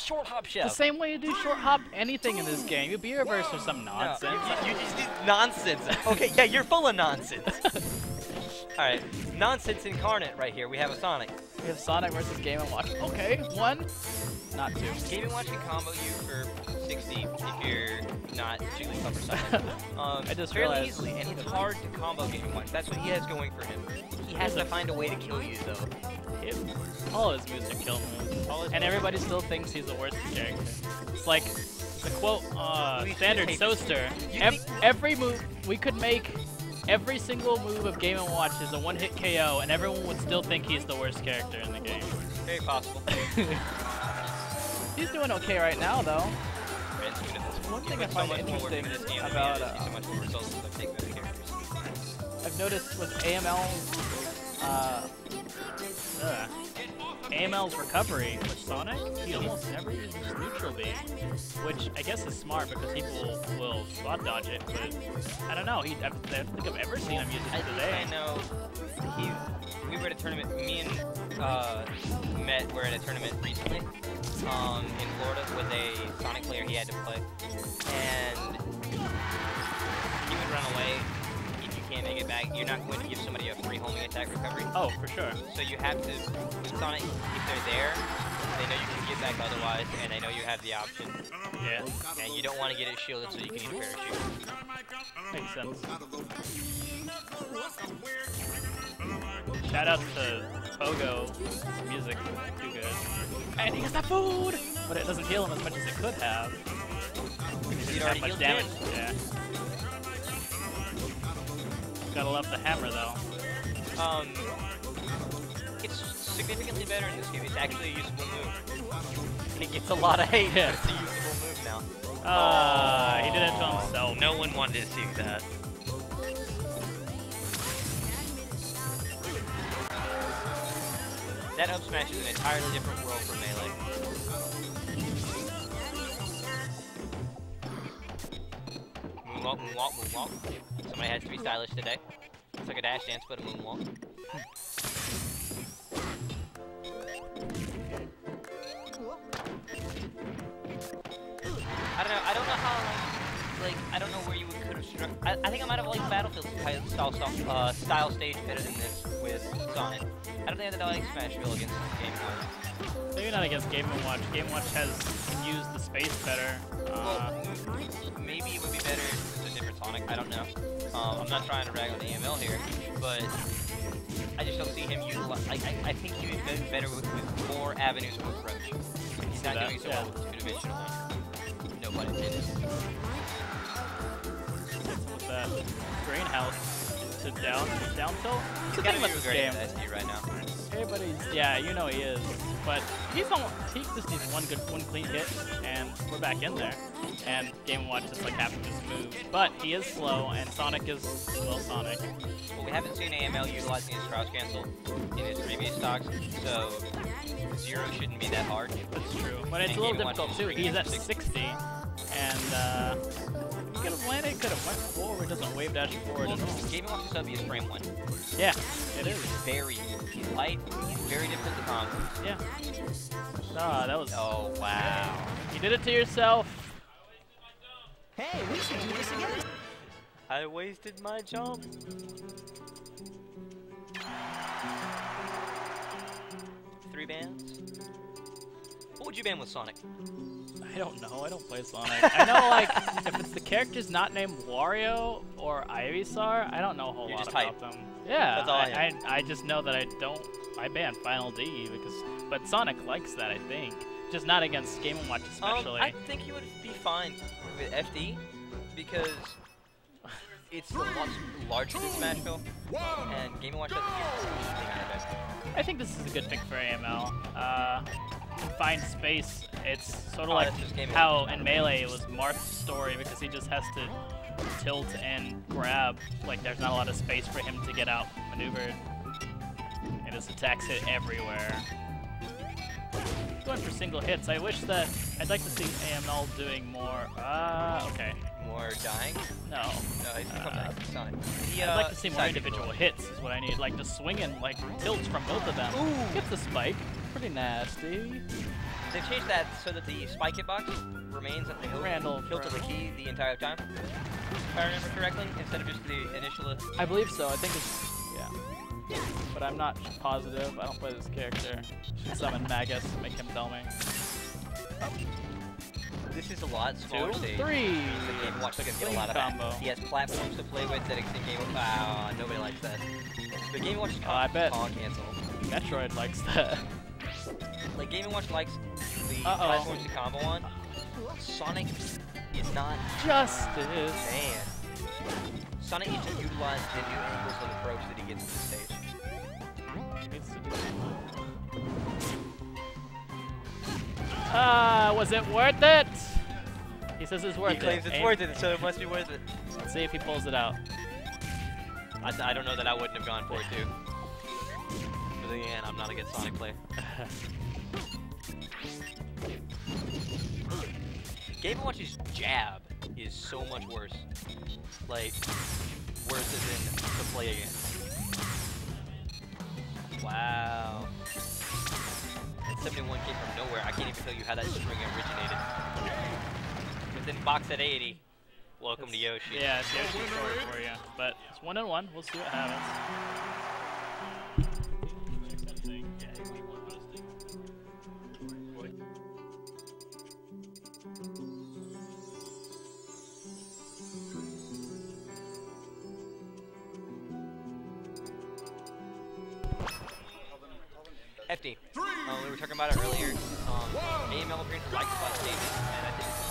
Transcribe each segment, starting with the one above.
short hop The same way you do short hop anything in this game. You be reverse or some No, nonsense. you, you just did nonsense. Okay, yeah, you're full of nonsense. All right, nonsense incarnate right here. We have a Sonic. We have Sonic versus Game and Watch. Okay, one, not two. Game and Watch can combo you for 60 if you're not Jigglypuff or something. Um, I just fairly realized- easily, and it's hard to combo Game and Watch. That's what he has going for him. He has to find a way to kill you though. Hit. All his moves are kill moves. And everybody still thinks he's the worst character. It's like the quote, uh, standard should take- Soster. You Ev- every move, we could make every single move of Game & Watch is a one-hit KO, and everyone would still think he's the worst character in the game. Very possible. he's doing okay right now, though. Brand's good at this. One thing I find so much more work interesting into this game than about, me, I see uh, so much more results with taking better characters. I've noticed with AML, uh, uh, AML's recovery with Sonic, he almost never uses neutral beam, which I guess is smart because people will spot dodge it, but I don't know. He, I don't think I've ever seen him use it today. I know. He, we were at a tournament. Me and uh, Met were at a tournament recently um, in Florida with a Sonic player he had to play, and you're not going to give somebody a free homing attack recovery. Oh, for sure. So you have to, with Sonic, if they're there, they know you can get back otherwise, and they know you have the option. Yeah, And you don't want to get it shielded so you can use parachute. makes sense. Shout out to Pogo. Music too good. And he gets that food, but it doesn't heal him as much as it could have. It didn't have much damage. him. Yeah. Gotta love the hammer though. Um, it's significantly better in this game. It's actually a useful move. And it gets a lot of hate, Yeah. it's a usable move now. Ah, he did it to himself. No one wanted to see that. That up smash is an entirely different world from Melee. Moonwalk, moonwalk, moonwalk. Somebody has to be stylish today. Like a dash dance, but a moonwalk. I don't know. I don't know how like, like I don't know where you would could have struck. I, I think I might have liked Battlefield style style, uh, style stage better than this with Sonic. I don't think that I like Smashville against Game Boy. Maybe not against Game & Watch. Game Watch has used the space better. Uh, Well, maybe it would be better a. I don't know. Um, I'm not trying to rag on AML here, but I just don't see him utilize. I, I, I think he would be better with, with more avenues of approach. He's not that, doing so yeah. well with two-dimensional one. No pun intended. with that greenhouse to down down tilt. He's got to be game, right now. Everybody's yeah, you know he is, but he's almost he just needs one good one clean hit, and we're back in there. And Game Watch just like half to his move, but he is slow, and Sonic is well Sonic. Well, we haven't seen AML utilizing his crouch cancel in his previous stocks, so zero shouldn't be that hard. That's true, but it's And a little difficult too. He's it at 60, and uh, he could have landed, could have went forward, doesn't wave dash forward. Well, at all. Game Watch sub is frame one. Yeah, it He's is. very, he's light, he's very difficult to combo. Yeah. Ah, that was. Oh, wow. You did it to yourself. Hey, we should do this again. I wasted my jump. Three bands? What would you ban with Sonic? I don't know. I don't play Sonic. I know, like, if it's the character's not named Wario or Ivysaur, I don't know a whole You're lot about hype. them. Yeah, That's all I I, I, just know that I don't. I ban Final D because, but Sonic likes that. I think, just not against Game and Watch especially. Um, I think you would be fine with FD because it's lot larger than Smashville, and Game & Watch doesn't anything out of it. I think this is a good pick for AML. Uh, confined space. It's sort of Oh, like that's just Game and how in Melee it was Marth's story because he just has to tilt and grab. Like there's not a lot of space for him to get out maneuvered. And his attacks hit everywhere. Going for single hits. I wish that I'd like to see AML doing more. Ah, okay. More dying? No. No, he's come back. Sonic. The, I'd uh, like to see more individual hits is what I need. Like just swinging like tilts from both of them. Ooh. Gets the spike. pretty nasty. They've changed that so that the spike hitbox remains at the hilt, Randall hilt of the key the entire time. If I remember correctly, instead of just the initial. I believe so. I think it's yeah. But I'm not positive. I don't play this character. Should summon Magus and make him tell me. This is a lot smaller Two, stage. three. The Game Watch get a lot of combo. He has platforms to play with that in Game Wow, nobody likes that. The Game Watch is Oh, I bet. Con cancel. Metroid likes that. Like Game Watch likes the Uh-oh. platforms to combo on. Sonic is not Justice. Man. Sonic needs to utilize the new angles of approach that he gets to the stage. Needs to do- Ah, was it worth it? He says it's worth he claims it. it's Aim- worth it, so it must be worth it. Let's see if he pulls it out. I, I don't know that I wouldn't have gone for it too. But again, I'm not a good Sonic player. Game & Watch's jab is so much worse. Like, worse than to play against. Wow. That 71 came from nowhere. I can't even tell you how that string originated. Then box at 80. Welcome to Yoshi. Yeah, it's Yoshi's story for you. But it's one and one. We'll see what happens. FD. Um, we were talking about it earlier. Um, AML appearance likes fun stages, and I think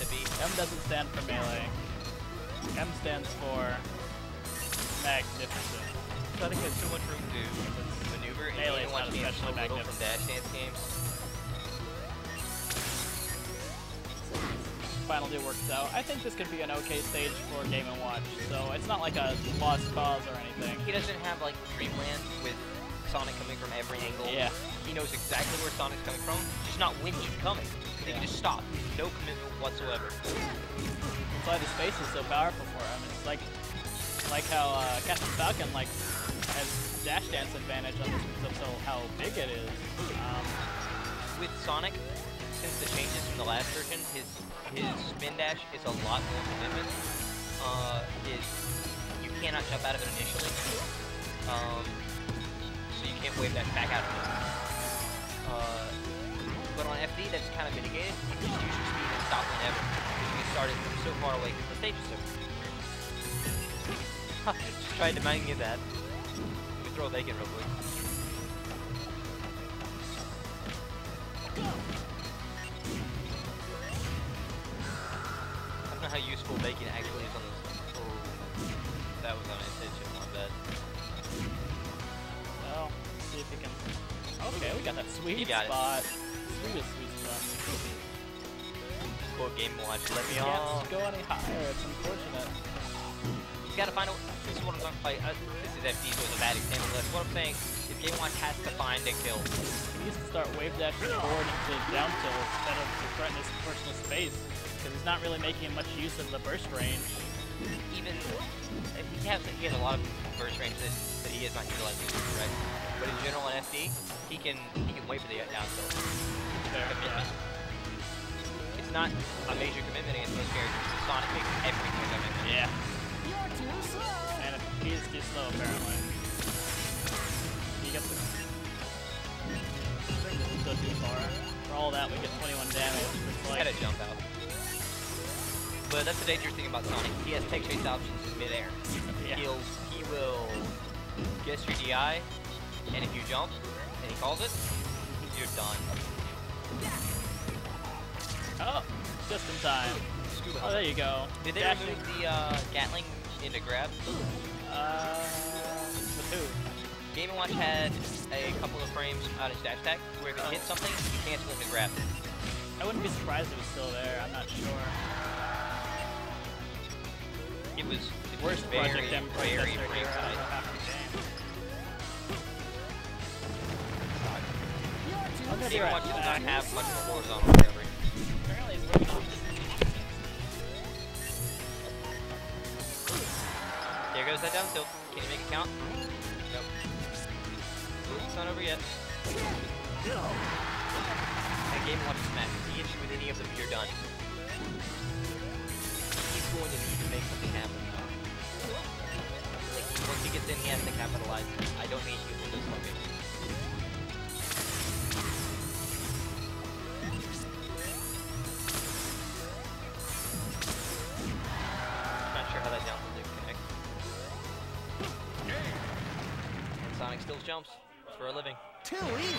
to be. M doesn't stand for melee. M stands for magnificent. Sonic has so much room to maneuver, and Melee even is watch not games so especially little from. Dash Dance games. Final Finally works out. I think this could be an okay stage for Game and Watch. So it's not like a lost cause or anything. He doesn't have like Dreamland with Sonic coming from every angle. Yeah. He knows exactly where Sonic's coming from, just not when he's coming. He Yeah. can just stop. No commitment whatsoever. That's why the space is so powerful for him. It's like like how uh, Captain Falcon like has dash dance advantage on this because of so how big it is. Um, With Sonic, since the changes from the last version, his his spin dash is a lot more commitment. Uh, is you cannot jump out of it initially. Um, so you can't wave that back out of it. Uh, but on FD, that's kind of mitigated. You can just use your speed and stop whenever. Because you can start it from so far away because the stage is so. just tried to mind you that. Let me throw a bacon real quick. I don't know how useful bacon actually is on this. Oh, that was unintentional, my bad. well, see if he can. Okay, we got that sweet got it. Sweetest sweet spot. Quote Game Watch, let me Can't go any higher. It's unfortunate. You gotta find a. This is what I'm talking about. Uh, this is FD, so it's a bad example. That's what I'm saying. Is Game Watch has to find a kill. He needs to start wave dashing forward into down tilt instead of to threaten his personal space because he's not really making much use of the burst range. Even uh, he has he has a lot of burst range that, that he is not utilizing, right? But in general on SD, he can he can wait for the down tilt. Commitment. It's not a major commitment against most characters. Sonic makes everything a commitment. Yeah. You're too slow. And he is too slow apparently. He gets the go too far. For all that, we get 21 damage. It's Had like a jump out. But that's the dangerous thing about Sonic. He has tech chase options in midair. yeah. He'll he will guess your DI, and if you jump and he calls it, you're done. Oh, just in time. Oh, there you go. Did they Dashing. remove the uh, Gatling into grab? Uh, with who? Game & Watch had a couple of frames on his dash attack where if it hit something, you cancel into grab. I wouldn't be surprised if it was still there. I'm not sure. It was, it was Worst very, Project M very protester frame here out tight. of half the game. You're too I'll get Game right & Watch does not back. have much of a horizontal recovery. Apparently it's working on. There goes that down tilt. Can you make it count? Nope. It's not over yet. That game watch smash. If he hits you with any of them, you're done. Need to make something happen. Like, once he gets in, he has to capitalize. I don't need you in this location. Not sure how that Sonic still jumps for a living. Too easy.